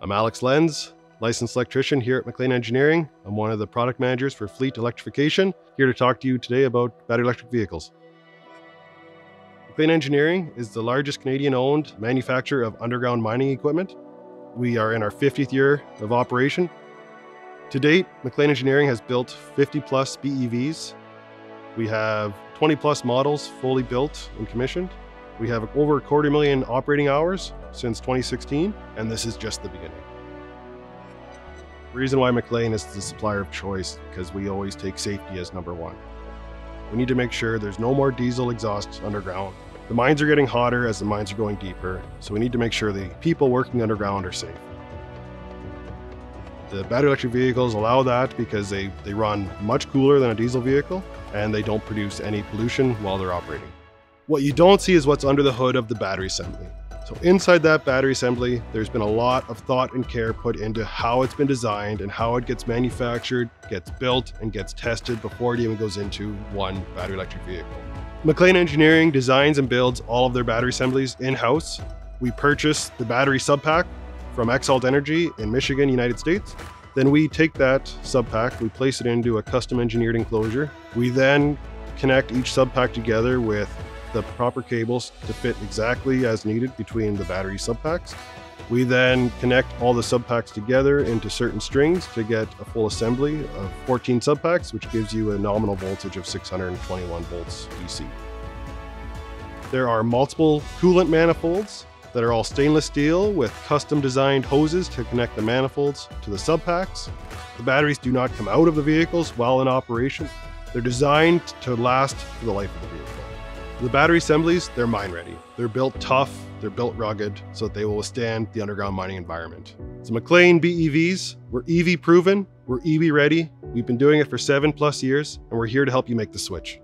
I'm Alex Lenz, licensed electrician here at MacLean Engineering. I'm one of the product managers for fleet electrification, here to talk to you today about battery electric vehicles. MacLean Engineering is the largest Canadian owned manufacturer of underground mining equipment. We are in our 50th year of operation. To date, MacLean Engineering has built 50 plus BEVs. We have 20 plus models fully built and commissioned. We have over a quarter million operating hours since 2016, and this is just the beginning. The reason why MacLean is the supplier of choice because we always take safety as number one. We need to make sure there's no more diesel exhaust underground. The mines are getting hotter as the mines are going deeper, so we need to make sure the people working underground are safe. The battery electric vehicles allow that because they, they run much cooler than a diesel vehicle and they don't produce any pollution while they're operating. What you don't see is what's under the hood of the battery assembly. So inside that battery assembly, there's been a lot of thought and care put into how it's been designed and how it gets manufactured, gets built, and gets tested before it even goes into one battery electric vehicle. MacLean Engineering designs and builds all of their battery assemblies in-house. We purchase the battery subpack from XALT Energy in Michigan, United States. Then we take that subpack, we place it into a custom engineered enclosure. We then connect each subpack together with the proper cables to fit exactly as needed between the battery subpacks. We then connect all the subpacks together into certain strings to get a full assembly of 14 subpacks, which gives you a nominal voltage of 621 volts DC. There are multiple coolant manifolds that are all stainless steel with custom designed hoses to connect the manifolds to the subpacks. The batteries do not come out of the vehicles while in operation. They're designed to last for the life of the vehicle. The battery assemblies, they're mine ready. They're built tough, they're built rugged, so that they will withstand the underground mining environment. So MacLean BEVs, we're EV proven, we're EV ready. We've been doing it for seven plus years, and we're here to help you make the switch.